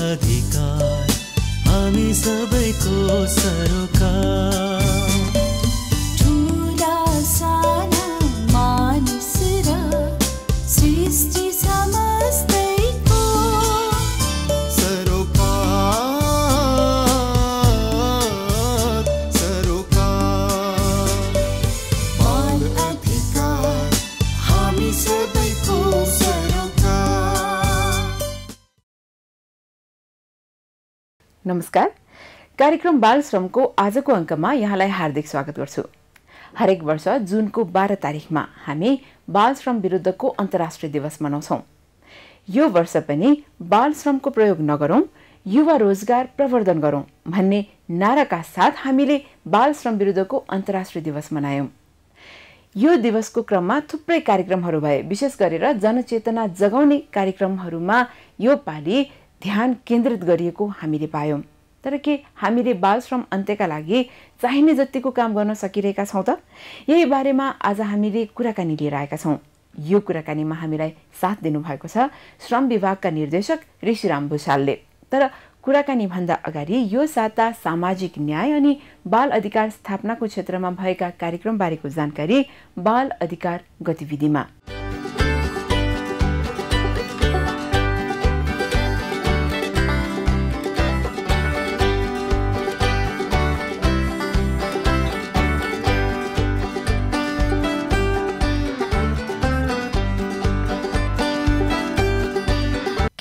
अधिकार हामी सबैको सरोकार। नमस्कार। कार्यक्रम बाल श्रमको आजको अङ्कमा यहाँलाई हार्दिक स्वागत गर्छु। हरेक वर्ष जुनको बाह्र तारिकमा हामी बाल श्रम विरुद्धको अन्तर्राष्ट्रिय दिवस मनाउँछौँ। यो वर्ष पनि बाल श्रमको प्रयोग नगरौँ युवा रोजगार प्रवर्धन गरौँ भन्ने नाराका साथ हामीले बाल श्रम विरुद्धको अन्तर्राष्ट्रिय दिवस मनायौँ। यो दिवसको क्रममा थुप्रै कार्यक्रमहरू भए विशेष गरेर जनचेतना जगाउने कार्यक्रमहरूमा यो पालि ध्यान केन्द्रित गरिएको हामीले पायौँ। तर के हामीले बाल श्रम अन्त्यका लागि चाहिने जतिको काम गर्न सकिरहेका छौँ त? यही बारेमा आज हामीले कुराकानी लिएर आएका छौँ। यो कुराकानीमा हामीलाई साथ दिनुभएको छ श्रम विभागका निर्देशक ऋषिराम भूषालले। तर कुराकानी भन्दा अगाडि यो साता सामाजिक न्याय अनि बाल अधिकार स्थापनाको क्षेत्रमा भएका कार्यक्रमबारेको जानकारी बाल अधिकार गतिविधिमा।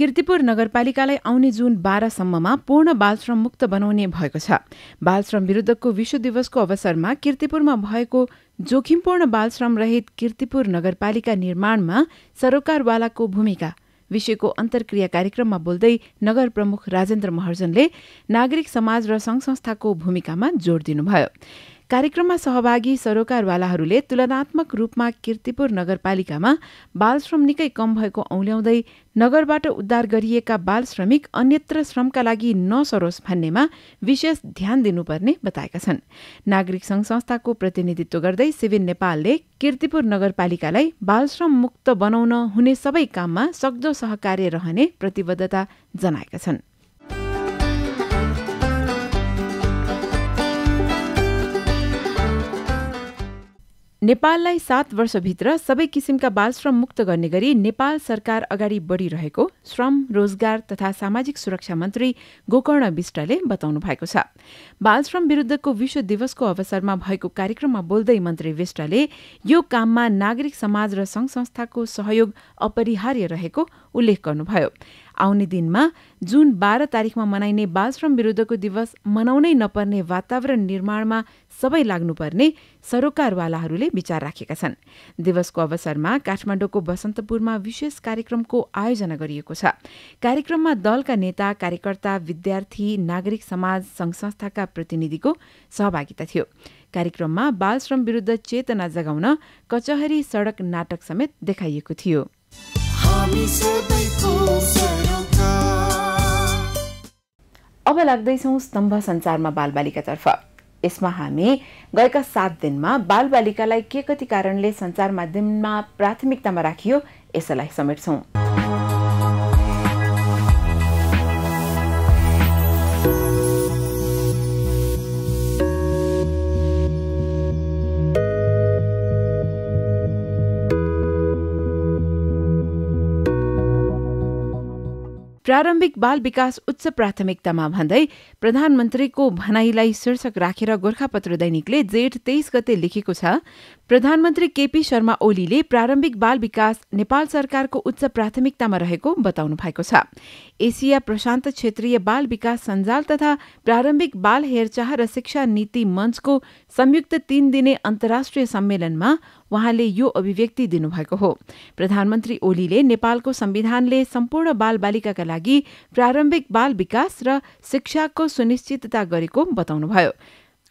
किर्तिपुर नगरपालिकालाई आउने जुन बाह्रसम्ममा पूर्ण बालश्रम मुक्त बनाउने भएको छ। बालश्रम विरुद्धको विश्व दिवसको अवसरमा किर्तिपुरमा भएको जोखिमपूर्ण बालश्रम रहित किर्तिपुर नगरपालिका निर्माणमा सरोकारवालाको भूमिका विषयको अन्तर्क्रिया कार्यक्रममा बोल्दै नगर प्रमुख राजेन्द्र महर्जनले नागरिक समाज र सङ्घ संस्थाको भूमिकामा जोड दिनुभयो। कार्यक्रममा सहभागी सरोकारवालाहरूले तुलनात्मक रूपमा किर्तिपुर नगरपालिकामा बाल श्रम निकै कम भएको औल्याउँदै नगरबाट उद्धार गरिएका बाल श्रमिक अन्यत्र श्रमका लागि नसरोस् भन्नेमा विशेष ध्यान दिनुपर्ने बताएका छन्। नागरिक सङ्घ संस्थाको प्रतिनिधित्व गर्दै सिभिन नेपालले किर्तिपुर नगरपालिकालाई बाल श्रम मुक्त बनाउन हुने सबै काममा सक्दो सहकार्य रहने प्रतिबद्धता जनाएका छन्। नेपाललाई सात वर्षभित्र सबै किसिमका बालश्रम मुक्त गर्ने गरी नेपाल सरकार अगाडि बढिरहेको श्रम रोजगार तथा सामाजिक सुरक्षा मन्त्री गोकर्ण विष्टले बताउनु भएको छ। बालश्रम विरुद्धको विश्व दिवसको अवसरमा भएको कार्यक्रममा बोल्दै मन्त्री विष्टले यो काममा नागरिक समाज र सङ्घ संस्थाको सहयोग अपरिहार्य रहेको उल्लेख गर्नुभयो। आउने दिनमा जुन बाह्र तारिकमा मनाइने बालश्रम विरुद्धको दिवस मनाउनै नपर्ने वातावरण निर्माणमा सबै लाग्नुपर्ने सरोकारवालाहरूले विचार राखेका छन्। दिवसको अवसरमा काठमाडौँको बसन्तपुरमा विशेष कार्यक्रमको आयोजना गरिएको छ। कार्यक्रममा दलका नेता कार्यकर्ता विद्यार्थी नागरिक समाज सङ्घ संस्थाका प्रतिनिधिको सहभागिता थियो। कार्यक्रममा बालश्रम विरुद्ध चेतना जगाउन कचहरी सडक नाटक समेत देखाइएको थियो। अब लाग्दैछौ स्तम्भ संसारमा बालबालिकातर्फ यसमा हामी गएका सात दिनमा बालबालिकालाई के कति कारणले सञ्चार माध्यममा प्राथमिकतामा राखियो यसैलाई समेट्छौँ। प्रारम्भिक बाल विकास उच्च प्राथमिकतामा भन्दै प्रधानमन्त्रीको भनाईलाई शीर्षक राखेर गोर्खापत्र दैनिकले जेठ तेइस गते लेखेको छ प्रधानमन्त्री केपी शर्मा ओलीले प्रारम्भिक बाल विकास नेपाल सरकारको उच्च प्राथमिकतामा रहेको बताउनु भएको छ। एसिया प्रशान्त क्षेत्रीय बाल विकास सञ्जाल तथा प्रारम्भिक बाल हेरचाह र शिक्षा नीति मञ्चको संयुक्त तीन दिने अन्तर्राष्ट्रिय सम्मेलनमा उहाँले यो अभिव्यक्ति दिनुभएको हो। प्रधानमन्त्री ओलीले नेपालको संविधानले सम्पूर्ण बाल बालिकाका लागि प्रारम्भिक बाल विकास र शिक्षाको सुनिश्चितता गरेको बताउनुभयो।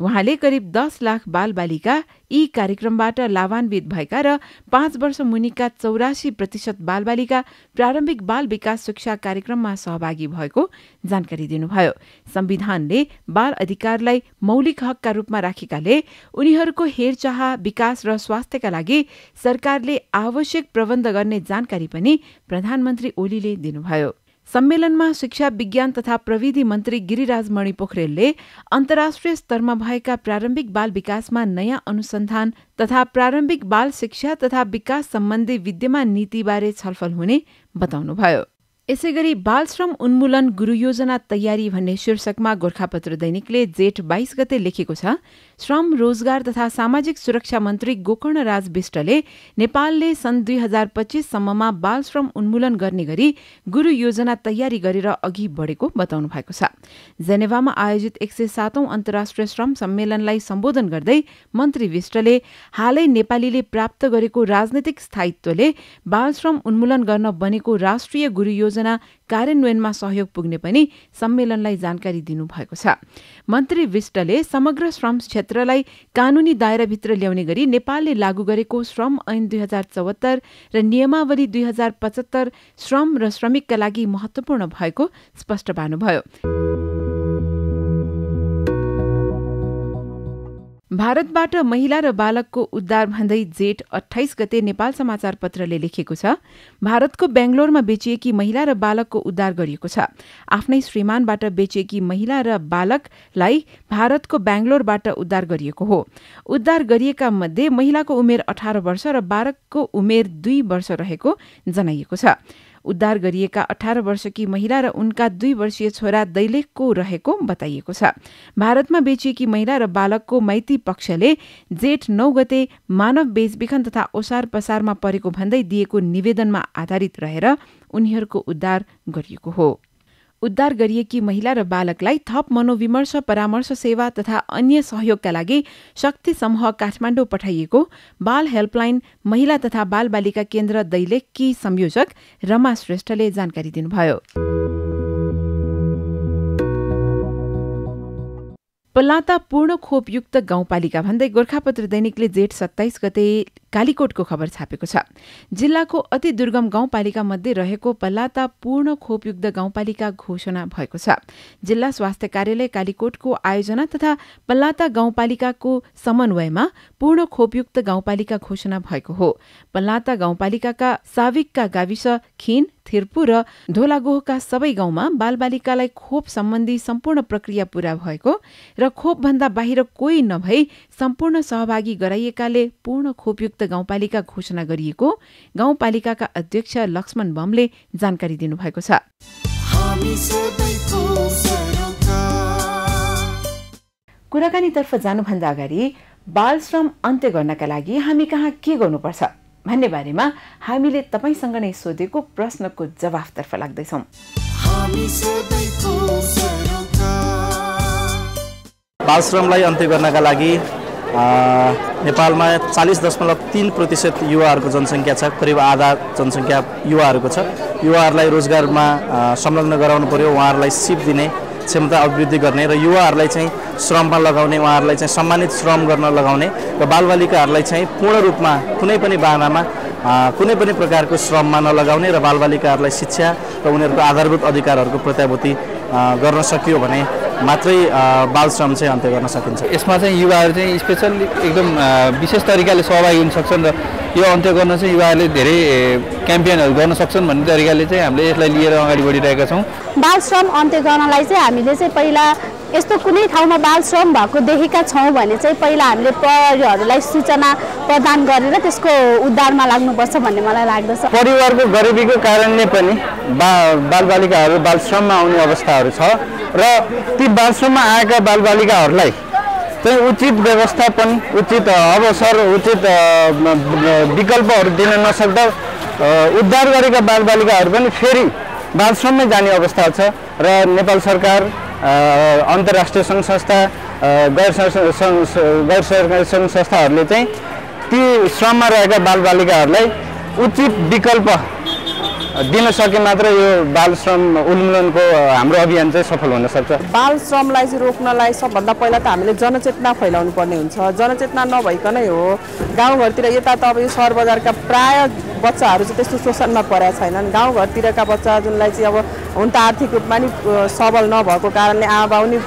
उहाँले करिब दस लाख बालबालिका यी कार्यक्रमबाट लाभान्वित भएका र पाँच वर्ष मुनिका चौरासी प्रतिशत बालबालिका प्रारम्भिक बाल विकास शिक्षा कार्यक्रममा सहभागी भएको जानकारी दिनुभयो। संविधानले बाल अधिकारलाई मौलिक हकका रूपमा राखेकाले उनीहरूको हेरचाह विकास र स्वास्थ्यका लागि सरकारले आवश्यक प्रबन्ध गर्ने जानकारी पनि प्रधानमन्त्री ओलीले दिनुभयो। सम्मेलनमा शिक्षा विज्ञान तथा प्रविधि मन्त्री गिरिराज मणि पोखरेलले अन्तर्राष्ट्रिय स्तरमा भएका प्रारम्भिक बाल विकासमा नयाँ अनुसन्धान तथा प्रारम्भिक बाल शिक्षा तथा विकास सम्बन्धी विद्यमान नीतिबारे छलफल हुने बताउनुभयो यसै गरी बाल श्रम उन्मूलन गुरु योजना तयारी भन्ने शीर्षकमा गोर्खापत्र दैनिकले जेठ बाइस गते लेखेको छ श्रम रोजगार तथा सामाजिक सुरक्षा मन्त्री गोकर्ण राज विष्टले नेपालले सन् दुई हजार पच्चीससम्ममा बाल श्रम उन्मूलन गर्ने गरी गुरु योजना तयारी गरेर अघि बढेको बताउनु भएको छ। जेनेवामा आयोजित एक सय सातौं अन्तर्राष्ट्रिय श्रम सम्मेलनलाई सम्बोधन गर्दै मन्त्री विष्टले हालै नेपालीले प्राप्त गरेको राजनैतिक स्थायित्वले बाल श्रम उन्मूलन गर्न बनेको राष्ट्रिय गुरु योजना कार्यान्वयनमा सहयोग पुग्ने पनि सम्मेलनलाई जानकारी दिनुभएको छ। मन्त्री विष्टले समग्र श्रम क्षेत्रलाई कानूनी दायराभित्र ल्याउने गरी नेपालले लागू गरेको श्रम ऐन दुई हजार चौहत्तर र नियमावली दुई हजार पचहत्तर श्रम र श्रमिकका लागि महत्वपूर्ण भएको स्पष्ट पार्नुभयो। भारतबाट महिला र बालकको उद्धार भन्दै जेठ अठाइस गते नेपाल समाचार पत्रले लेखेको छ भारतको बेङ्गलोरमा बेचिएकी महिला र बालकको उद्धार गरिएको छ। आफ्नै श्रीमानबाट बेचिएकी महिला र बालकलाई भारतको बेङ्गलोरबाट उद्धार गरिएको हो। उद्धार गरिएका मध्ये महिलाको उमेर अठार वर्ष र बालकको उमेर दुई वर्ष रहेको जनाइएको छ। उद्धार गरिएका अठार वर्षकी महिला र उनका दुई वर्षीय छोरा दैलेखको रहेको बताइएको छ। भारतमा बेचिएकी महिला र बालकको मैती पक्षले जेठ नौ गते मानव बेचबिखन तथा ओसार पसारमा परेको भन्दै दिएको निवेदनमा आधारित रहेर उनीहरूको उद्धार गरिएको हो। उद्धार गरिएकी महिला र बालकलाई थप मनोविमर्श परामर्श सेवा तथा अन्य सहयोगका लागि शक्ति समूह काठमाडौँ पठाइएको बाल हेल्पलाइन महिला तथा बाल बालिका केन्द्र दैलेखकी संयोजक रमा श्रेष्ठले जानकारी दिनुभयो। पल्लाता पूर्ण खोपयुक्त गाउँपालिका भन्दै गोर्खापत्र दैनिकले जेठ सत्ताइस गते कालीकोटको खबर छापेको छ। जिल्लाको अति दुर्गम गाउँपालिका मध्ये रहेको पल्लाता पूर्ण खोपयुक्त गाउँपालिका घोषणा भएको छ। जिल्ला स्वास्थ्य कार्यालय कालीकोटको आयोजना तथा पल्लाता गाउँपालिकाको समन्वयमा पूर्ण खोपयुक्त गाउँपालिका घोषणा भएको हो। पल्लाता गाउँपालिकाका साविकका गाविस खिन थिर्पु र धोलागोहका सबै गाउँमा बालबालिकालाई खोप सम्बन्धी सम्पूर्ण प्रक्रिया पूरा भएको र खोपभन्दा बाहिर कोही नभई सम्पूर्ण सहभागी गराइएकाले पूर्ण खोपयुक्त गाउँपालिका घोषणा गरिएको गाउँपालिकाका अध्यक्ष लक्ष्मण बमले जानकारी दिनुभएको छ। कुराकानीतर्फ जानुभन्दा अगाडि बाल श्रम अन्त्य गर्नका लागि हामी कहाँ के गर्नुपर्छ? भन्ने बारेमा हामीले तपाईँसँग नै सोधेको प्रश्नको जवाफतर्फ लाग्दैछौँ। बाल श्रमलाई अन्त्य गर्नका लागि नेपालमा चालिस दशमलव तिन प्रतिशत युवाहरूको जनसङ्ख्या छ करिब आधा जनसङ्ख्या युवाहरूको छ। युवाहरूलाई रोजगारमा संलग्न गराउनु पऱ्यो उहाँहरूलाई सिप दिने क्षमता अभिवृद्धि गर्ने र युवाहरूलाई चाहिँ श्रममा लगाउने उहाँहरूलाई चाहिँ सम्मानित श्रम गर्न लगाउने र बालबालिकाहरूलाई चाहिँ पूर्ण रूपमा कुनै पनि बाहनामा कुनै पनि प्रकारको श्रममा नलगाउने र बालबालिकाहरूलाई शिक्षा र उनीहरूको आधारभूत अधिकारहरूको प्रत्याभूति गर्न सकियो भने मात्रै बाल श्रम चाहिँ अन्त्य गर्न सकिन्छ। यसमा चाहिँ युवाहरू चाहिँ स्पेसल एकदम विशेष तरिकाले सहभागी हुन सक्छन् र यो अन्त्य गर्न चाहिँ युवाहरूले धेरै क्याम्पेनहरू गर्न सक्छन् भन्ने तरिकाले चाहिँ हामीले यसलाई लिएर अगाडि बढिरहेका छौँ। बाल श्रम अन्त्य गर्नलाई चाहिँ हामीले चाहिँ पहिला यस्तो कुनै ठाउँमा बाल श्रम भएको देखेका छौँ भने चाहिँ पहिला हामीले प्रहरीहरूलाई सूचना प्रदान गरेर त्यसको उद्धारमा लाग्नुपर्छ भन्ने मलाई लाग्दछ। परिवारको गरिबीको कारणले पनि बा बालबालिकाहरू बाल श्रममा आउने अवस्थाहरू छ र ती बाल श्रममा आएका बालबालिकाहरूलाई चाहिँ उचित व्यवस्थापन उचित अवसर उचित विकल्पहरू दिन नसक्दा उद्धार गरेका बालबालिकाहरू पनि फेरि बाल श्रममै जाने अवस्था छ र नेपाल सरकार अन्तर्राष्ट्रिय सङ्घ संस्था गैर गैर सरकारी सङ्घ संस्थाहरूले चाहिँ ती श्रममा रहेका बालबालिकाहरूलाई उचित विकल्प दिन सके मात्र यो बाल श्रम उन्मूलनको हाम्रो अभियान चाहिँ सफल हुन सक्छ। बाल श्रमलाई चाहिँ रोक्नलाई सबभन्दा पहिला त हामीले जनचेतना फैलाउनु पर्ने हुन्छ। जनचेतना नभइकनै हो। गाउँघरतिर यता त अब यो सहर बजारका प्राय बच्चाहरू चाहिँ त्यस्तो शोषणमा परेका छैनन्। गाउँघरतिरका बच्चा जुनलाई चाहिँ अब हुन त आर्थिक रूपमा नि सबल नभएको कारणले आमा बाउ नि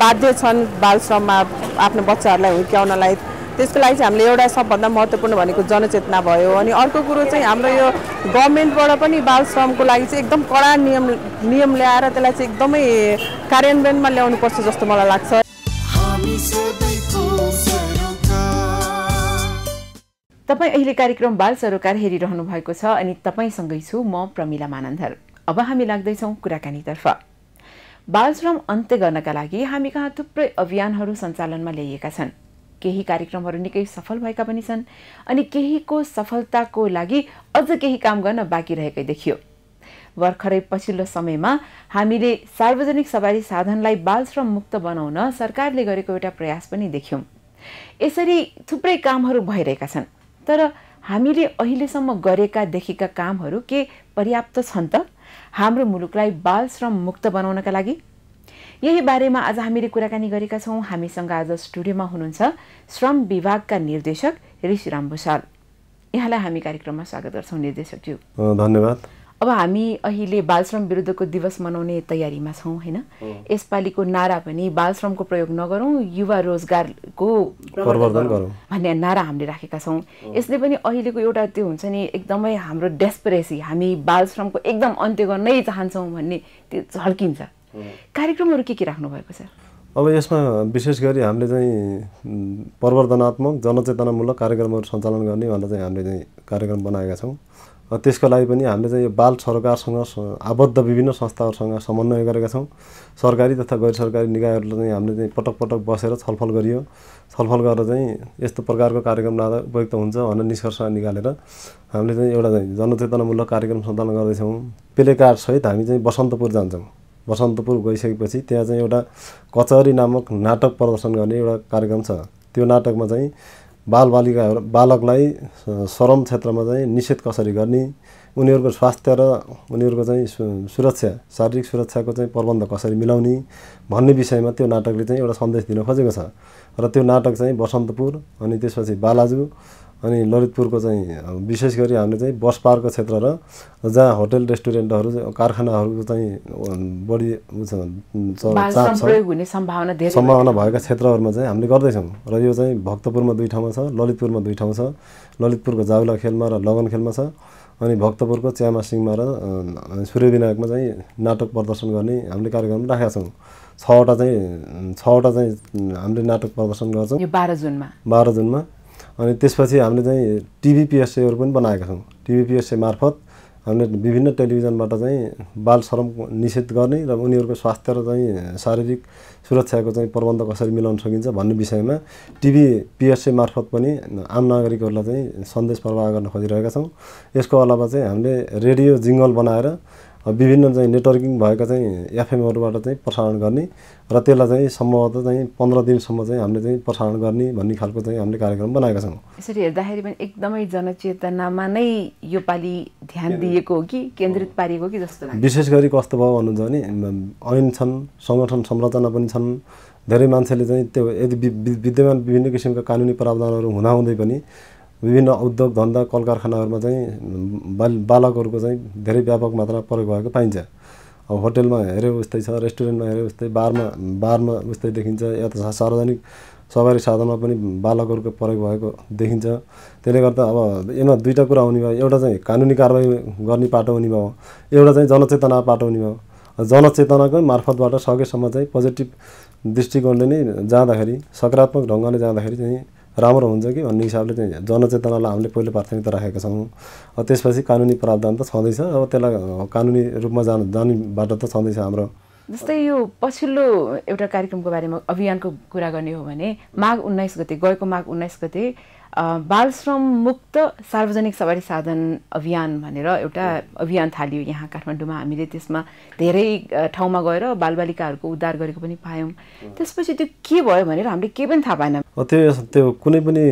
बाध्य छन् बाल श्रममा आफ्नो बच्चाहरूलाई हुर्क्याउनलाई। त्यसको लागि चाहिँ हामीले एउटा सबभन्दा महत्त्वपूर्ण भनेको जनचेतना भयो। अनि अर्को कुरो चाहिँ हाम्रो यो गभर्मेन्टबाट पनि बाल श्रमको लागि चाहिँ एकदम कडा नियम नियम ल्याएर त्यसलाई चाहिँ एकदमै कार्यान्वयनमा ल्याउनुपर्छ जस्तो मलाई लाग्छ। हामी सबैको सरोकार। तपाईँ अहिले कार्यक्रम बाल सरोकार हेरिरहनु भएको छ अनि तपाईँसँगै छु म प्रमिला मानन्धर अब हामी लाग्दैछौँ कुराकानीतर्फ। बाल श्रम अन्त्य गर्नका लागि हामी कहाँ थुप्रै अभियानहरू सञ्चालनमा ल्याइएका छन्? केही कार्यक्रमहरू निकै सफल भएका पनि छन् अनि केहीको सफलताको लागि अझ केही काम गर्न बाँकी रहेकै देखियो। भर्खरै पछिल्लो समयमा हामीले सार्वजनिक सवारी साधनलाई बाल श्रम मुक्त बनाउन सरकारले गरेको एउटा प्रयास पनि देख्यौँ। यसरी थुप्रै कामहरू भइरहेका छन् तर हामीले अहिलेसम्म गरेका देखेका कामहरू के पर्याप्त छन् त? हाम्रो मुलुकलाई बाल श्रम मुक्त बनाउनका लागि यही बारेमा आज हामीले कुराकानी गरेका छौँ। हामीसँग आज स्टुडियोमा हुनुहुन्छ श्रम विभागका निर्देशक ऋषिराम भूषाल यहाँलाई हामी कार्यक्रममा स्वागत गर्छौँ निर्देशकज्यू। धन्यवाद। अब हामी अहिले बाल श्रम विरुद्धको दिवस मनाउने तयारीमा छौँ होइन? यसपालिको नारा पनि बाल श्रमको प्रयोग नगरौँ युवा रोजगारको प्रवर्धन गरौँ। भन्ने नारा हामीले राखेका छौँ। यसले पनि अहिलेको एउटा त्यो हुन्छ नि एकदमै हाम्रो डेस्परेसी हामी बाल श्रमको एकदम अन्त्य गर्नै चाहन्छौँ भन्ने त्यो झल्किन्छ। कार्यक्रमहरू के के राख्नु भएको छ? अब यसमा विशेष गरी हामीले चाहिँ प्रवर्धनात्मक जनचेतनामूलक कार्यक्रमहरू सञ्चालन गर्ने भनेर चाहिँ हामीले चाहिँ कार्यक्रम बनाएका छौँ। त्यसको लागि पनि हामीले चाहिँ यो बाल सरकारसँग आबद्ध विभिन्न संस्थाहरूसँग समन्वय गरेका छौँ। सरकारी तथा गैर सरकारी निकायहरूलाई चाहिँ हामीले चाहिँ पटक पटक बसेर छलफल गरियो। छलफल गरेर चाहिँ यस्तो प्रकारको कार्यक्रम लाँदा उपयुक्त हुन्छ भनेर निष्कर्ष निकालेर हामीले चाहिँ एउटा चाहिँ जनचेतनामूलक कार्यक्रम सञ्चालन गर्दैछौँ। प्ले कार्डसहित हामी चाहिँ बसन्तपुर जान्छौँ। बसन्तपुर गइसकेपछि त्यहाँ चाहिँ एउटा कचहरी नामक नाटक प्रदर्शन गर्ने एउटा कार्यक्रम छ। त्यो नाटकमा चाहिँ बालबालिकाहरू बालकलाई श्रम क्षेत्रमा चाहिँ निषेध कसरी गर्ने उनीहरूको स्वास्थ्य र उनीहरूको चाहिँ सुरक्षा शारीरिक सुरक्षाको चाहिँ प्रबन्ध कसरी मिलाउने भन्ने विषयमा त्यो नाटकले चाहिँ एउटा सन्देश दिन खोजेको छ। र त्यो नाटक चाहिँ बसन्तपुर अनि त्यसपछि बालाजु अनि ललितपुरको चाहिँ विशेष गरी हामीले चाहिँ बस पार्कको क्षेत्र र जहाँ होटल रेस्टुरेन्टहरू कारखानाहरूको चाहिँ बढी सम्भावना भएका क्षेत्रहरूमा चाहिँ हामीले गर्दैछौँ। र यो चाहिँ भक्तपुरमा दुई ठाउँमा छ ललितपुरमा दुई ठाउँ छ। ललितपुरको जाउला खेलमा र लगन खेलमा छ। अनि भक्तपुरको च्यामासिङमा र अ, सूर्यविनायकमा चाहिँ नाटक प्रदर्शन गर्ने हामीले कार्यक्रम राखेका छौँ। छवटा चाहिँ छवटा चाहिँ हामीले नाटक प्रदर्शन गर्छौँ। बाह्र जुनमा। बाह्र जुनमा। अनि त्यसपछि हामीले चाहिँ टिभी पिएसएहरू पनि बनाएका छौँ। टिभी पिएसए मार्फत हामीले विभिन्न टेलिभिजनबाट चाहिँ बाल श्रम निषेध गर्ने र उनीहरूको स्वास्थ्य र चाहिँ शारीरिक सुरक्षाको चाहिँ प्रबन्ध कसरी मिलाउन सकिन्छ भन्ने विषयमा टिभी पिएसए मार्फत पनि आम नागरिकहरूलाई चाहिँ सन्देश प्रवाह गर्न खोजिरहेका छौँ। यसको अलावा चाहिँ हामीले रेडियो जिङ्गल बनाएर विभिन्न चाहिँ नेटवर्किङ भएका चाहिँ एफएमहरूबाट चाहिँ प्रसारण गर्ने र त्यसलाई चाहिँ सम्भवतः चाहिँ पन्ध्र दिनसम्म चाहिँ हामीले चाहिँ प्रसारण गर्ने भन्ने खालको चाहिँ हामीले कार्यक्रम बनाएका छौँ। यसरी हेर्दाखेरि पनि एकदमै जनचेतनामा नै यो पालि ध्यान दिएको हो कि केन्द्रित पारिएको हो कि जस्तो विशेष गरी कस्तो भयो भन्नुहुन्छ भने ऐन छन् सङ्गठन संरचना पनि छन् धेरै मान्छेले चाहिँ त्यो यदि विद्यमान विभिन्न किसिमका कानुनी प्रावधानहरू हुँदाहुँदै पनि विभिन्न उद्योग धन्दा कल कारखानाहरूमा चाहिँ बाल बालकहरूको चाहिँ धेरै व्यापक मात्रामा प्रयोग भएको पाइन्छ। अब होटेलमा हेऱ्यो उस्तै छ रेस्टुरेन्टमा हेऱ्यो उस्तै बारमा बारमा उस्तै देखिन्छ या त सार्वजनिक सवारी साधनमा पनि बालकहरूको प्रयोग भएको देखिन्छ। त्यसले गर्दा अब यसमा दुईवटा कुरा हुने भयो। एउटा चाहिँ कानुनी कारवाही गर्ने पाटो हुने भयो। एउटा चाहिँ जनचेतना पाटो हुने भयो। जनचेतनाकै मार्फतबाट सकेसम्म चाहिँ पोजिटिभ दृष्टिकोणले नै जाँदाखेरि सकारात्मक ढङ्गले जाँदाखेरि चाहिँ राम्रो हुन्छ कि भन्ने हिसाबले चाहिँ जनचेतनालाई हामीले पहिलो प्राथमिकता राखेका छौँ। त्यसपछि कानुनी प्रावधान त छँदैछ। अब त्यसलाई कानुनी रूपमा जान जाने बाटो त छँदैछ हाम्रो। जस्तै यो पछिल्लो एउटा कार्यक्रमको बारेमा अभियानको कुरा गर्ने हो भने माघ उन्नाइस गते गएको माघ उन्नाइस गते बाल श्रम मुक्त सार्वजनिक सवारी साधन अभियान भनेर एउटा अभियान थालियो यहाँ काठमाडौँमा। हामीले त्यसमा धेरै ठाउँमा गएर बालबालिकाहरूको उद्धार गरेको पनि पायौँ। त्यसपछि त्यो के भयो भनेर हामीले केही पनि थाहा पाएन। त्यो त्यो कुनै पनि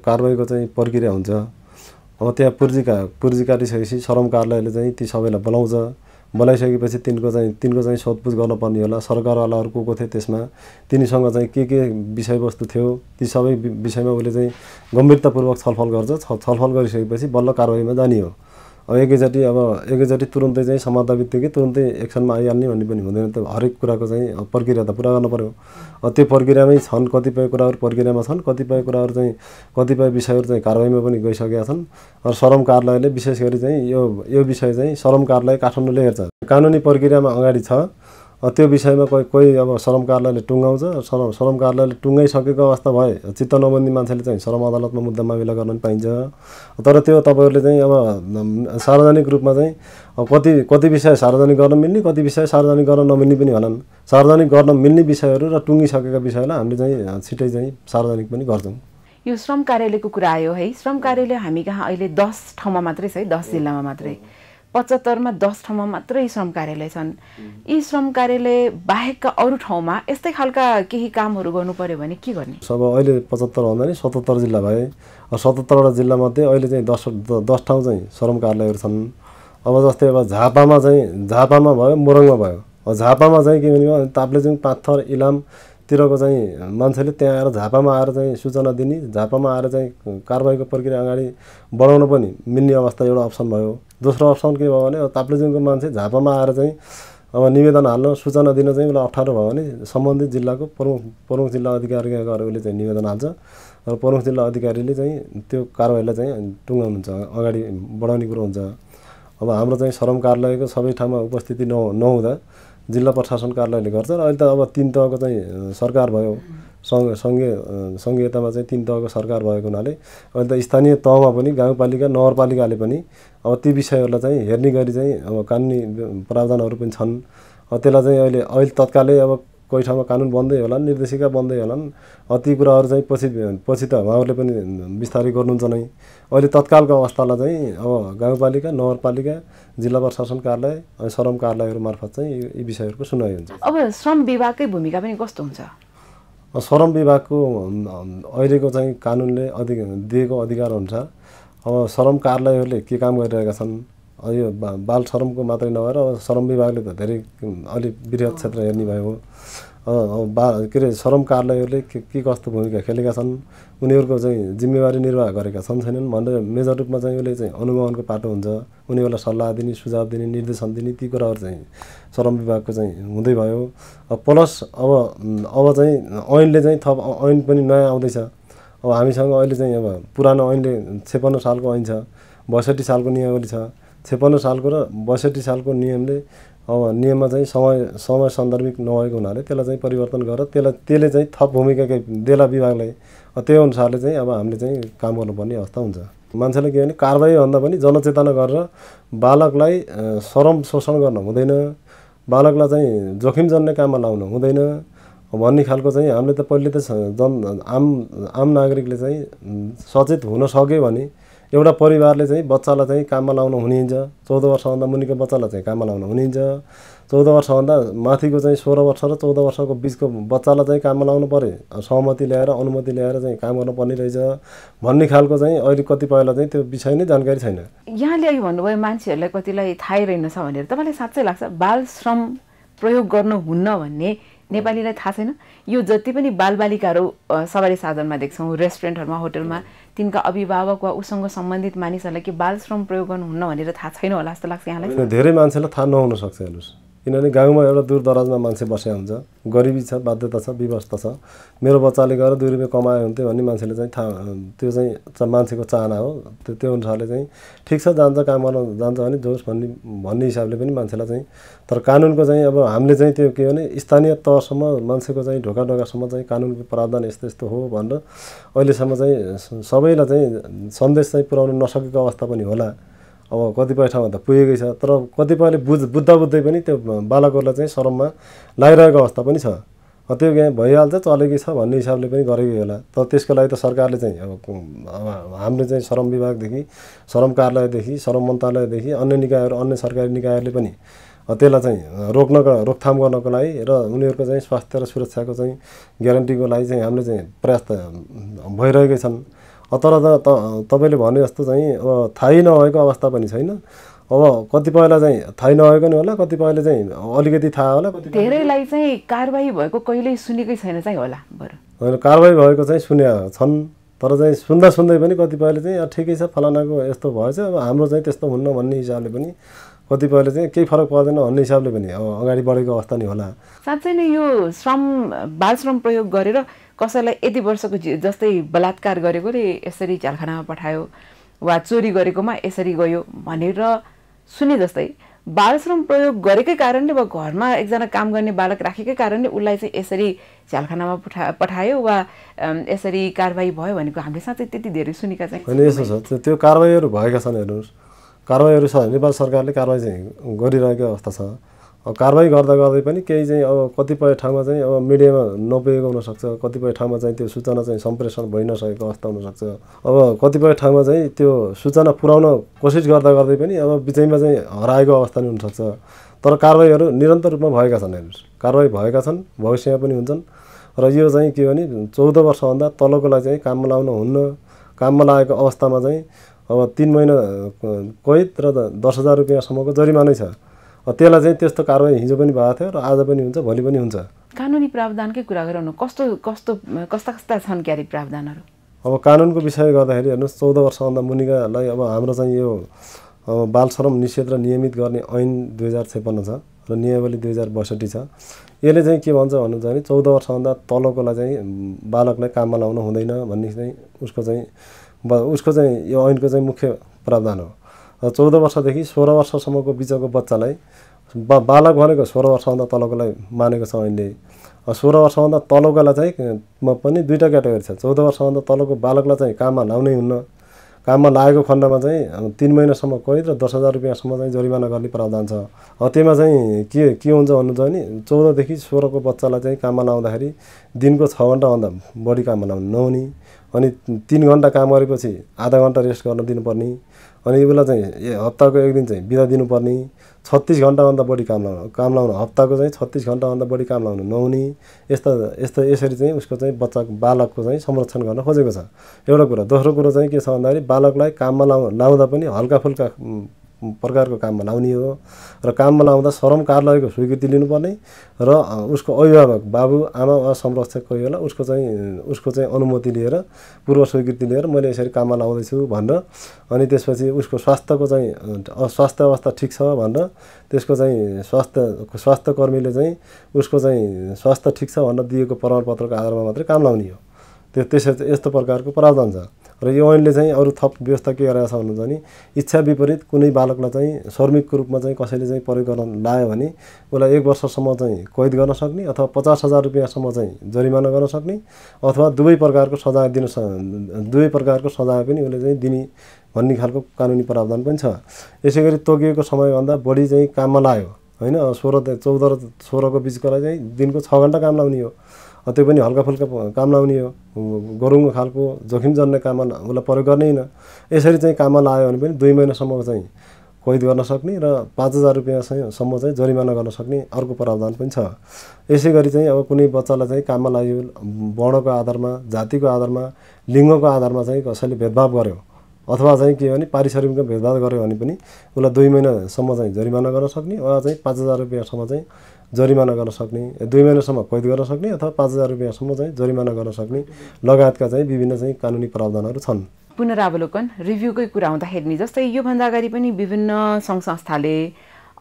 कारवाहीको चाहिँ प्रक्रिया हुन्छ। अब त्यहाँ पूर्जिका पूर्जी काटिसकेपछि श्रम कार्यालयले चाहिँ ती सबैलाई बोलाउँछ। बोलाइसकेपछि तिनको चाहिँ तिनको चाहिँ सोधपुछ गर्नुपर्ने होला। सरकारवालाहरू को को थिए त्यसमा? तिनीसँग चाहिँ के के विषयवस्तु थियो? ती सबै विषयमा उसले चाहिँ गम्भीरतापूर्वक छलफल गर्छ। छलफल गरिसकेपछि बल्ल कारवाहीमा जाने हो। एकैचोटि अब एकैचोटि तुरुन्तै चाहिँ समात्दा बित्तिकै तुरुन्तै एक्सनमा आइहाल्ने भन्ने पनि हुँदैन। त्यो हरेक कुराको चाहिँ प्रक्रिया त पुरा पऱ्यो त्यो प्रक्रियामै छन् कतिपय कुराहरू प्रक्रियामा छन् कतिपय कुराहरू चाहिँ कतिपय विषयहरू चाहिँ कारवाहीमा पनि गइसकेका छन्। र श्रम कार्यालयले विशेष गरी चाहिँ यो यो विषय चाहिँ श्रम कार्यालय काठमाडौँले हेर्छ। कानुनी प्रक्रियामा अगाडि छ। त्यो विषयमा कोही कोही अब श्रम कार्यालयले टुङ्गाउँछ। श्रम श्रम कार्यालयले टुङ्गाइसकेको अवस्था भए चित्त नबन्दी मान्छेले चाहिँ श्रम अदालतमा मुद्दा मामिला गर्न पनि पाइन्छ। तर त्यो तपाईँहरूले चाहिँ अब सार्वजनिक रूपमा चाहिँ कति कति विषय सार्वजनिक गर्न मिल्ने कति विषय सार्वजनिक गर्न नमिल्ने पनि होलान्। सार्वजनिक गर्न मिल्ने विषयहरू र टुङ्गिसकेका विषयलाई हामीले चाहिँ छिटै चाहिँ सार्वजनिक पनि गर्छौँ। यो श्रम कार्यालयको कुरा आयो है। श्रम कार्यालय हामी कहाँ अहिले दस ठाउँमा मात्रै छ है दस जिल्लामा मात्रै। पचहत्तरमा दस ठाउँमा मात्रै श्रम कार्यालय छन्। यी श्रम कार्यालय बाहेकका अरू ठाउँमा यस्तै खालका केही कामहरू गर्नु पर्यो भने के गर्ने? सब अहिले पचहत्तर भन्दा नि सतहत्तर जिल्ला भए। सतहत्तरवटा जिल्लामध्ये अहिले चाहिँ दस दस ठाउँ चाहिँ श्रम कार्यालयहरू छन्। अब जस्तै अब झापामा चाहिँ झापामा भयो मोरङमा भयो। अब झापामा चाहिँ के भने ताप्लेजुङ पाथर इलामतिरको चाहिँ मान्छेले त्यहाँ आएर झापामा आएर चाहिँ सूचना दिने झापामा आएर चाहिँ कारवाहीको प्रक्रिया अगाडि बढाउन पनि मिल्ने अवस्था एउटा अप्सन भयो। दोस्रो अप्सन के भयो भने ताप्लेजुङको मान्छे झापामा आएर चाहिँ अब निवेदन हाल्न सूचना दिन चाहिँ उसलाई अप्ठ्यारो भयो भने सम्बन्धित जिल्लाको प्रमुख प्रमुख जिल्ला अधिकारी गएर उसले चाहिँ निवेदन हाल्छ र प्रमुख जिल्ला अधिकारीले चाहिँ त्यो कारवाहीलाई चाहिँ टुङ्गाउनुहुन्छ अगाडि बढाउने कुरो हुन्छ। अब हाम्रो चाहिँ श्रम कार्यालयको सबै ठाउँमा उपस्थिति न नहुँदा जिल्ला प्रशासन कार्यालयले गर्छ र अहिले त अब तिन तहको चाहिँ सरकार भयो। सङ्घ सङ्घीय सङ्घीयतामा चाहिँ तिन तहको सरकार भएको हुनाले अहिले त स्थानीय तहमा पनि गाउँपालिका नगरपालिकाले पनि अब ती विषयहरूलाई चाहिँ हेर्ने गरी चाहिँ अब कानुनी प्रावधानहरू पनि छन्। त्यसलाई चाहिँ अहिले अहिले तत्कालै अब कोही ठाउँमा कानुन बन्दै होलान् निर्देशिका बन्दै होलान् ती कुराहरू चाहिँ पछि पछि त उहाँहरूले पनि बिस्तारै गर्नुहुन्छ नै। अहिले तत्कालको अवस्थालाई चाहिँ अब गाउँपालिका नगरपालिका जिल्ला प्रशासन कार्यालय अनि श्रम कार्यालयहरू मार्फत चाहिँ यी विषयहरूको सुनवाई हुन्छ। अब श्रम विभागकै भूमिका पनि कस्तो हुन्छ? श्रम विभागको अहिलेको चाहिँ कानुनले अधिक दिएको अधिकार अनुसार अब श्रम कार्यालयहरूले के काम गरिरहेका छन्? यो बाल श्रमको मात्रै नभएर श्रम विभागले त धेरै अलिक वृहत क्षेत्र हेर्ने भयो। बा के अरे श्रम कार्यालयहरूले के कस्तो भूमिका खेलेका छन् उनीहरूको चाहिँ जिम्मेवारी निर्वाह गरेका छन् छैनन् भनेर मेजर रूपमा चाहिँ उसले चाहिँ अनुगमनको पाटो हुन्छ। उनीहरूलाई सल्लाह दिने सुझाव दिने निर्देशन दिने ती कुराहरू चाहिँ श्रम विभागको चाहिँ हुँदै भयो। प्लस अब अब चाहिँ ऐनले चाहिँ थप ऐन पनि नयाँ आउँदैछ। अब हामीसँग अहिले चाहिँ अब पुरानो ऐनले छेपन्न सालको ऐन छ बैसठी सालको नियमावली छ। छेपन्न सालको र बैसठी सालको नियमले अब नियममा चाहिँ समय समय सन्दर्भिक नभएको हुनाले त्यसलाई चाहिँ परिवर्तन गरेर त्यसलाई त्यसले चाहिँ थप भूमिका देला विभागलाई त्यही अनुसारले चाहिँ अब हामीले चाहिँ काम गर्नुपर्ने अवस्था हुन्छ। मान्छेले के भने कारवाही भन्दा पनि जनचेतना गरेर बालकलाई श्रम शोषण गर्न हुँदैन। बालकलाई चाहिँ जोखिम जन्ने काममा लाउनु हुँदैन। भन्ने खालको चाहिँ हामीले त पहिले त जन आम आम नागरिकले चाहिँ सचेत हुन सक्यो भने एउटा परिवारले चाहिँ बच्चालाई चाहिँ काममा लाउन हुनिन्छ। चौध वर्षभन्दा मुनिको बच्चालाई चाहिँ काममा लाउन हुनिन्छ। चौध वर्षभन्दा माथिको चाहिँ सोह्र वर्ष र चौध वर्षको बिचको बच्चालाई चाहिँ काममा लाउनु पऱ्यो। सहमति ल्याएर अनुमति ल्याएर चाहिँ काम गर्नुपर्ने रहेछ। भन्ने खालको चाहिँ अहिले कतिपयलाई चाहिँ त्यो विषय नै जानकारी छैन। यहाँले अघि भन्नुभयो मान्छेहरूलाई कतिलाई थाहै रहेनछ भनेर। तपाईँलाई साँच्चै लाग्छ बाल श्रम प्रयोग गर्नुहुन्न भन्ने नेपालीलाई थाहा छैन? यो जति पनि बालबालिकाहरू सवारी साधनमा देख्छौँ रेस्टुरेन्टहरूमा होटलमा तिनका अभिभावक वा उसँग सम्बन्धित मानिसहरूलाई के बाल श्रम प्रयोग गर्नुहुन्न भनेर थाहा छैन होला जस्तो लाग्छ यहाँलाई? धेरै मान्छेलाई थाहा नहुन सक्छ हेर्नुहोस्। किनभने गाउँमा एउटा दूर दराजमा मान्छे बसेको हुन्छ। गरिबी छ बाध्यता छ व्यवस्था छ। मेरो बच्चाले गएर दुई रुपियाँ कमायो हुन्थ्यो भन्ने मान्छेले चाहिँ थाहा त्यो चाहिँ मान्छेको चाहना हो। त्यो त्यो अनुसारले चाहिँ ठिक छ जान्छ काम गर्न जान्छ भने जोस् भन्ने भन्ने हिसाबले पनि मान्छेलाई चाहिँ तर कानुनको चाहिँ अब हामीले चाहिँ त्यो के भने स्थानीय तहसम्म मान्छेको चाहिँ ढोका ढोकासम्म चाहिँ कानुनको प्रावधान यस्तो यस्तो हो भनेर अहिलेसम्म चाहिँ सबैलाई चाहिँ सन्देश चाहिँ पुर्याउन नसकेको अवस्था पनि होला। अब कतिपय ठाउँमा त पुगेकै छ तर कतिपयले बुझ बुझ्दा बुझ्दै पनि त्यो बालकहरूलाई चाहिँ शरममा लगाइरहेको अवस्था पनि छ। त्यो यहाँ भइहाल्छ चलेकै छ भन्ने हिसाबले पनि गरेकै होला। तर त्यसको लागि त सरकारले चाहिँ अब हामीले चाहिँ श्रम विभागदेखि श्रम कार्यालयदेखि श्रम मन्त्रालयदेखि अन्य निकायहरू अन्य सरकारी निकायहरूले पनि त्यसलाई चाहिँ रोक्नको रोकथाम गर्नको लागि र उनीहरूको चाहिँ स्वास्थ्य र सुरक्षाको चाहिँ ग्यारेन्टीको लागि चाहिँ हामीले चाहिँ प्रयास भइरहेकै छन्। तर त तपाईँले भने जस्तो चाहिँ अब थाहै नभएको अवस्था पनि छैन। अब कतिपयलाई चाहिँ थाहै नभएको नि होला कतिपयले चाहिँ अलिकति थाहा होला धेरैलाई चाहिँ कारवाही भएको कहिल्यै सुनेकै छैन चाहिँ होला बरु। होइन कारवाही भएको चाहिँ सुने छन् तर चाहिँ सुन्दा सुन्दै पनि कतिपयले चाहिँ "अँ, ठिकै छ फलानाको यस्तो भएछ अब हाम्रो चाहिँ त्यस्तो हुन्न भन्ने हिसाबले पनि कतिपयले चाहिँ केही फरक पर्दैन भन्ने हिसाबले पनि अब अगाडि बढेको अवस्था नि होला। साँच्चै नै यो श्रम बाल श्रम प्रयोग गरेर कसैलाई यति वर्षको जस्तै बलात्कार गरेकोले यसरी झ्यालखानामा पठायो वा चोरी गरेकोमा यसरी गयो भनेर सुने जस्तै बाल श्रम प्रयोग गरेकै कारणले वा घरमा एकजना काम गर्ने बालक राखेकै कारणले उसलाई चाहिँ यसरी झ्यालखानामा पठा पठायो वा यसरी कारवाही भयो भनेको हामीले साँच्चै त्यति धेरै सुनेका चाहिँ होइन यसो छ। त्यो- कारवाहीहरू भएका छन् हेर्नुहोस्। कारवाहीहरू छ नेपाल सरकारले कारवाही चाहिँ गरिरहेको अवस्था छ। कारवाही गर्दा गर्दै पनि केही चाहिँ अब कतिपय ठाउँमा चाहिँ अब मिडियामा नपुगेको हुनसक्छ कतिपय ठाउँमा चाहिँ त्यो सूचना चाहिँ सम्प्रेषण भइ नसकेको अवस्था हुनसक्छ। अब कतिपय ठाउँमा चाहिँ त्यो सूचना पुर्याउन कोसिस गर्दा गर्दै पनि अब बिचैमा चाहिँ हराएको अवस्था नि हुनसक्छ। तर कारवाहीहरू निरन्तर रूपमा भएका छन् हेर्नुहोस् कारवाही भएका छन् भविष्यमा पनि हुन्छन्। र यो चाहिँ के भने चौध वर्षभन्दा तलकोलाई चाहिँ काममा लाउन हुन्न काममा लागेको अवस्थामा चाहिँ अब तिन महिना कैद र दस हजार रुपियाँसम्मको जरिमानै छ। त्यसलाई चाहिँ त्यस्तो कारवाही हिजो पनि भएको थियो र आज पनि हुन्छ भोलि पनि हुन्छ। कानुनी प्रावधानकै कुरा गरौँ कस्तो कस्तो कस्ता कस्ता छन् क्यारे प्रावधानहरू? अब कानुनको विषय गर्दाखेरि हेर्नुहोस् चौध वर्षभन्दा मुनिकालाई अब हाम्रो चाहिँ यो बाल श्रम निषेध र नियमित गर्ने ऐन दुई हजार छेपन्न छ र नियमावली दुई हजार बैसठी छ। यसले चाहिँ के भन्छ भन्नुहुन्छ भने चौध वर्षभन्दा तलकोलाई चाहिँ बालकलाई काममा लाउन हुँदैन भन्ने चाहिँ उसको चाहिँ उसको चाहिँ यो ऐनको चाहिँ मुख्य प्रावधान हो। चौध वर्षदेखि सोह्र वर्षसम्मको बिचको बच्चालाई बा बालक भनेको सोह्र वर्षभन्दा तलकोलाई मानेको छ अब सोह्र वर्षभन्दा तलकोलाई चाहिँ पनि दुईवटा क्याटेगोरी छ। चौध वर्षभन्दा तलको बालकलाई चाहिँ काममा लाउनै हुन्न। काममा लागेको खण्डमा चाहिँ तिन महिनासम्म कैद र दस हजार रुपियाँसम्म चाहिँ जरिमाना गर्ने प्रावधान छ। अब त्यसमा चाहिँ के के हुन्छ भन्नुहुन्छ भने चौधदेखि सोह्रको बच्चालाई चाहिँ काममा लाउँदाखेरि दिनको छ घन्टाभन्दा बढी काममा लाउनु नहुने। अनि तिन घन्टा काम गरेपछि आधा घन्टा रेस्ट गर्न दिनुपर्ने अनि यो बेला चाहिँ हप्ताको एक दिन चाहिँ बिदा दिनुपर्ने छत्तिस घन्टाभन्दा बढी काम लाउनु काम लाउनु हप्ताको चाहिँ छत्तिस घन्टाभन्दा बढी काम लाउनु नहुने यस्ता यस्तो यसरी चाहिँ उसको चाहिँ बच्चाको बालकको चाहिँ संरक्षण गर्न खोजेको छ। एउटा कुरा दोस्रो कुरो चाहिँ के छ भन्दाखेरि बालकलाई काममा लाउ लाउँदा पनि हल्का फुल्का प्रकारको काममा लाउने हो। र काममा लाउँदा श्रम कार्यालयको स्वीकृति लिनुपर्ने र उसको अभिभावक बाबु आमा वा संरक्षक कोही होला उसको चाहिँ उसको चाहिँ अनुमति लिएर पूर्व स्वीकृति लिएर मैले यसरी काममा लाउँदैछु भनेर अनि त्यसपछि उसको स्वास्थ्यको चाहिँ स्वास्थ्य अवस्था ठिक छ भनेर त्यसको चाहिँ स्वास्थ्य स्वास्थ्य कर्मीले चाहिँ उसको चाहिँ स्वास्थ्य ठिक छ भनेर दिएको प्रमाणपत्रको आधारमा मात्रै काम लाउने हो। त्यो त्यसरी यस्तो प्रकारको प्रावधान छ। र यो ऐनले चाहिँ अरू थप व्यवस्था के गरेको छ भन्नुहुन्छ भने इच्छा विपरीत कुनै बालकलाई चाहिँ श्रमिकको रूपमा चाहिँ कसैले चाहिँ प्रयोग गर्न लायो भने उसलाई एक वर्षसम्म चाहिँ कैद गर्न सक्ने अथवा पचास हजार रुपियाँसम्म चाहिँ जरिमाना गर्न सक्ने अथवा दुवै प्रकारको सजाय दिन दुवै प्रकारको सजाय पनि उसले चाहिँ दिने भन्ने खालको कानुनी प्रावधान पनि छ। यसै गरी तोकिएको समयभन्दा बढी चाहिँ काममा लाग्यो होइन सोह्र चौध र सोह्रको बिचकोलाई चाहिँ दिनको छ घन्टा काम लाउने हो। त्यो पनि हल्का फुल्का काम लाउने हो। गरुङ्गो खालको जोखिम जन्ने काममा उसलाई प्रयोग गर्नै होइन। यसरी चाहिँ काममा लाग्यो भने पनि दुई महिनासम्मको चाहिँ कैद गर्न सक्ने र पाँच हजार रुपियाँसम्म चाहिँ जरिमाना गर्न सक्ने अर्को प्रावधान पनि छ। यसै गरी चाहिँ अब कुनै बच्चालाई चाहिँ काममा लाग्यो वर्णको आधारमा जातिको आधारमा लिङ्गको आधारमा चाहिँ कसैले भेदभाव गर्यो। अथवा चाहिँ के भने पारिश्रमिकको भेदभाव गर्यो भने पनि उसलाई दुई महिनासम्म चाहिँ जरिमाना गर्न सक्ने वा चाहिँ पाँच हजार रुपियाँसम्म चाहिँ जरिमाना गर्न सक्ने दुई महिनासम्म कैद गर्न सक्ने अथवा पाँच हजार रुपियाँसम्म चाहिँ जरिमाना गर्न सक्ने लगायतका चाहिँ विभिन्न चाहिँ कानुनी प्रावधानहरू छन्। पुनरावलोकन रिभ्यूकै कुरा नि जस्तै योभन्दा अगाडि पनि विभिन्न सङ्घ संस्थाले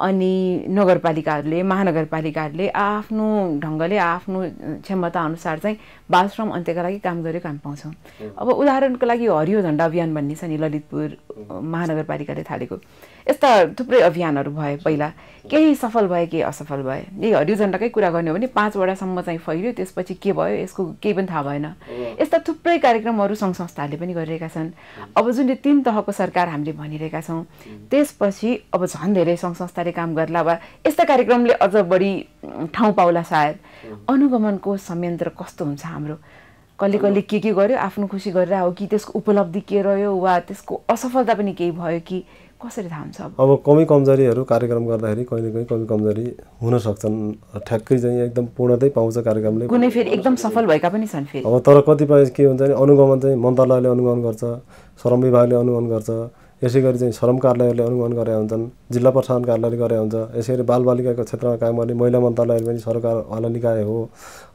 अनि नगरपालिकाहरूले महानगरपालिकाहरूले आफ्नो ढङ्गले आफ्नो क्षमता अनुसार चाहिँ बाल श्रम अन्त्यका लागि काम गरेको हामी पाउँछौँ। अब उदाहरणको लागि हरियो झन्डा अभियान भन्ने छ नि ललितपुर महानगरपालिकाले थालेको। यस्ता थुप्रै अभियानहरू भए पहिला केही सफल भए केही असफल भए। यही हरियो झन्डाकै कुरा गर्ने हो भने पाँचवटासम्म चाहिँ फैल्यो त्यसपछि के भयो यसको केही पनि थाहा भएन। यस्ता थुप्रै कार्यक्रमहरू सङ्घ संस्थाहरूले पनि गरिरहेका छन्। अब जुन यो तिन तहको सरकार हामीले भनिरहेका छौँ त्यसपछि अब झन् धेरै सङ्घ संस्थाले काम गर्ला वा यस्ता कार्यक्रमले अझ बढी ठाउँ पाउला सायद। अनुगमनको संयन्त्र कस्तो हुन्छ हाम्रो? कसले कसले के के गर्यो आफ्नो खुसी गरेर हो कि त्यसको उपलब्धि के रह्यो वा त्यसको असफलता पनि केही भयो कि? कसरी थाहा हुन्छ अब? अब कमी कमजोरीहरू कार्यक्रम गर्दाखेरि कहिले कहीँ कमी कमजोरी हुन सक्छन्। ठ्याक्कै चाहिँ एकदम पूर्णतै पाउँछ कार्यक्रमले। कुनै फेरि एकदम सफल भएका पनि छन् फेरि। अब तर कतिपय के हुन्छ भने अनुगमन चाहिँ मन्त्रालयले अनुगमन गर्छ श्रम विभागले अनुगमन गर्छ। यसै गरी चाहिँ श्रम कार्यालयहरूले अनुगमन गरेका हुन्छन् जिल्ला प्रशासन कार्यालयले गरेका हुन्छ। यसै गरी बालबालिकाको क्षेत्रमा काम गर्ने महिला मन्त्रालय पनि सरकारवाला निकाय हो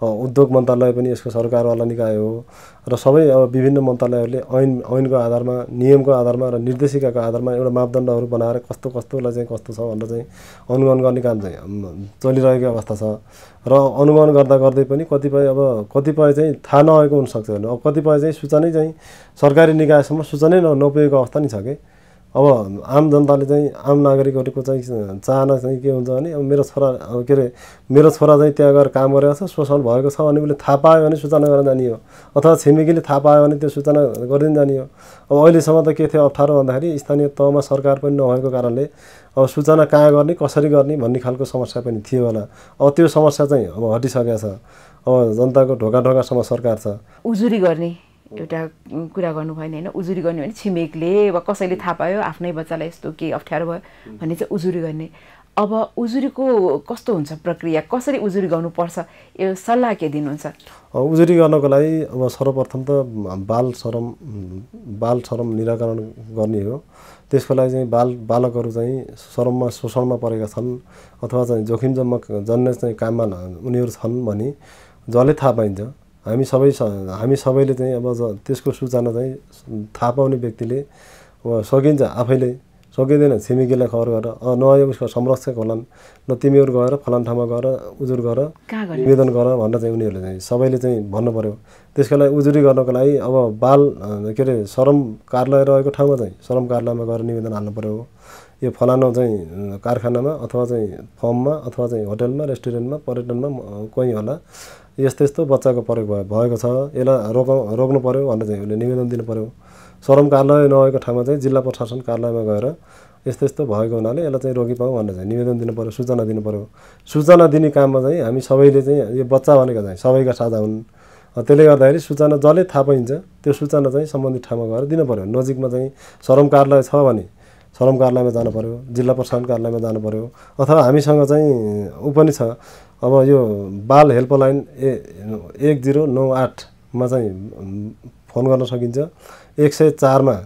उद्योग मन्त्रालय पनि यसको सरकारवाला निकाय हो। र सबै अब विभिन्न मन्त्रालयहरूले ऐन ऐनको आधारमा नियमको आधारमा र निर्देशिकाको आधारमा एउटा मापदण्डहरू बनाएर कस्तो कस्तोलाई चाहिँ कस्तो छ भनेर चाहिँ अनुगमन गर्ने काम चाहिँ चलिरहेको अवस्था छ। र अनुगमन गर्दा गर्दै पनि कतिपय अब कतिपय चाहिँ थाहा नभएको हुनसक्छ। अब कतिपय चाहिँ सूचनै चाहिँ सरकारी निकायसम्म सूचनै न नपुगेको अवस्था नि छ कि? अब आम जनताले चाहिँ आम नागरिकहरूको चाहिँ चाहना चाहिँ के हुन्छ भने अब मेरो छोरा अब के अरे मेरो छोरा चाहिँ त्यहाँ गएर काम गरेको छ शोषण भएको छ भने उसले थाहा पायो भने सूचना गर्न जाने हो। अथवा छिमेकीले थाहा पायो भने त्यो सूचना गरिदिन जाने हो। अब अहिलेसम्म त के थियो अप्ठ्यारो भन्दाखेरि स्थानीय तहमा सरकार पनि नभएको कारणले अब सूचना कहाँ गर्ने कसरी गर्ने भन्ने खालको समस्या पनि थियो होला। अब त्यो समस्या चाहिँ अब हटिसकेको छ। अब जनताको ढोका ढोकासम्म सरकार छ। उजुरी गर्ने। एउटा कुरा गर्नु भएन होइन? उजुरी गर्ने भने छिमेकले वा कसैले थाहा पायो आफ्नै बच्चालाई यस्तो केही अप्ठ्यारो भयो भने चाहिँ उजुरी गर्ने। अब उजुरीको कस्तो हुन्छ प्रक्रिया? कसरी उजुरी गर्नुपर्छ? यो सल्लाह के दिनुहुन्छ? उजुरी गर्नको लागि अब सर्वप्रथम त बाल श्रम बाल श्रम निराकरण गर्ने हो। त्यसको लागि चाहिँ बाल बालकहरू चाहिँ श्रममा शोषणमा परेका छन् अथवा चाहिँ जोखिमजम्मा जन्ने चाहिँ काममा उनीहरू छन् भने जसले थाहा पाइन्छ। हामी सबै हामी सबैले चाहिँ अब ज- त्यसको सूचना चाहिँ थाहा पाउने व्यक्तिले सकिन्छ आफैले। सकिँदैन छिमेकीलाई खबर गरेर नआए उसको संरक्षक होलान् ल तिमीहरू गएर फलान ठाउँमा गएर उजुर गर निवेदन गर भनेर चाहिँ उनीहरूले चाहिँ सबैले चाहिँ भन्नु पऱ्यो त्यसको लागि उजुरी गर्नको लागि अब बाल के अरे श्रम कार्यालय रहेको ठाउँमा चाहिँ श्रम कार्यालयमा गएर निवेदन हाल्नु पऱ्यो यो फलानु चाहिँ कारखानामा अथवा चाहिँ फर्ममा अथवा चाहिँ होटलमा रेस्टुरेन्टमा पर्यटनमा कोही होला। यस्तो यस्तो बच्चाको प्रयोग भयो भएको छ। यसलाई रोक रोक्नु पऱ्यो भनेर चाहिँ उसले निवेदन दिनु पऱ्यो श्रम कार्यालय नभएको ठाउँमा चाहिँ जिल्ला प्रशासन कार्यालयमा गएर यस्तो यस्तो भएको हुनाले यसलाई चाहिँ रोकिपाउँ भनेर चाहिँ निवेदन दिनु पऱ्यो सूचना दिनु पऱ्यो सूचना दिने काममा चाहिँ हामी सबैले चाहिँ यो बच्चा भनेको चाहिँ सबैका साझा हुन्। त्यसले गर्दाखेरि सूचना जसले थाहा पाइन्छ त्यो सूचना चाहिँ सम्बन्धित ठाउँमा गएर दिनु पऱ्यो नजिकमा चाहिँ श्रम कार्यालय छ भने श्रम कार्यालयमा जानु पऱ्यो जिल्ला प्रशासन कार्यालयमा जानु पऱ्यो अथवा हामीसँग चाहिँ ऊ पनि छ। अब यो बाल हेल्पलाइन ए एक जिरो नौ आठमा चाहिँ फोन गर्न सकिन्छ। एक सय चारमा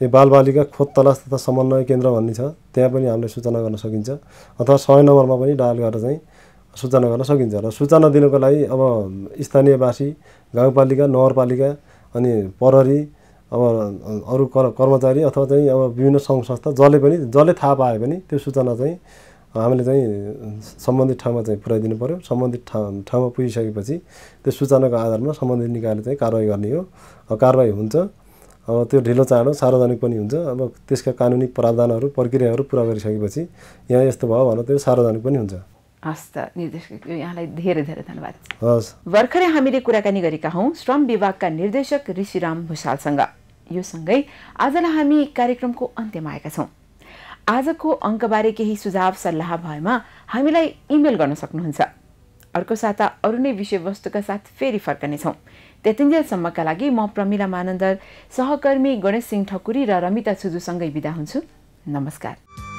यो बालबालिका खोज तलास तथा समन्वय केन्द्र भन्ने छ त्यहाँ पनि हामीले सूचना गर्न सकिन्छ। अथवा सय नम्बरमा पनि डायल गरेर चाहिँ सूचना गर्न सकिन्छ र सूचना दिनको लागि अब स्थानीयवासी गाउँपालिका नगरपालिका अनि प्रहरी अब अरू कर कर्मचारी अथवा चाहिँ अब विभिन्न सङ्घ संस्था जसले पनि जसले थाहा पाए पनि त्यो सूचना चाहिँ हामीले चाहिँ सम्बन्धित ठाउँमा चाहिँ पुर्याइदिनु पऱ्यो सम्बन्धित ठाउँ ठाउँमा पुगिसकेपछि त्यो सूचनाको आधारमा सम्बन्धित निकायले चाहिँ कारवाही गर्ने हो। कारवाही हुन्छ। अब त्यो ढिलो चाँडो सार्वजनिक पनि हुन्छ। अब त्यसका कानुनी प्रावधानहरू प्रक्रियाहरू पुरा गरिसकेपछि यहाँ यस्तो भयो भनेर त्यो सार्वजनिक पनि हुन्छ। हस् त निर्देशक यहाँलाई धेरै धेरै धन्यवाद। हस्। भर्खरै हामीले कुराकानी गरेका हौँ श्रम विभागका निर्देशक ऋषिराम भूषालसँग। यो सँगै आजलाई हामी कार्यक्रमको अन्त्यमा आएका छौँ। आजको अङ्कबारे केही सुझाव सल्लाह भएमा हामीलाई इमेल गर्न सक्नुहुन्छ। अर्को साता अरू नै विषयवस्तुका साथ फेरि फर्कनेछौँ। त्यतिन्जेलसम्मका लागि म प्रमिला मानन्दर सहकर्मी गणेश सिंह ठकुरी र रमिता छुजुसँगै बिदा हुन्छु। नमस्कार।